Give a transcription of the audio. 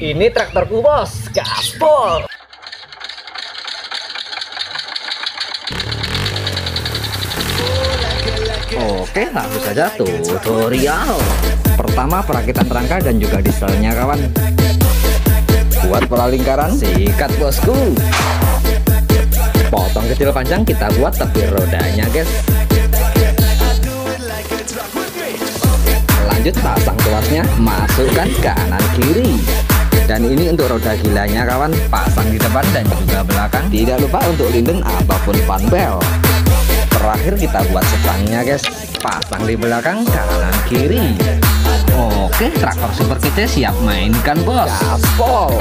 Ini traktorku bos, gaspol. Oke, langsung saja tutorial. Pertama perakitan rangka dan juga dieselnya kawan. Buat pola lingkaran, sikat bosku. Potong kecil panjang kita buat tepi rodanya guys. Lanjut pasang tuasnya, masukkan kanan kiri. Dan ini untuk roda gilanya kawan, pasang di depan dan juga belakang. Tidak lupa untuk linden ataupun panbel terakhir kita buat stangnya guys. Pasang di belakang kanan kiri. Oke traktor super kita siap mainkan bos. Gaspol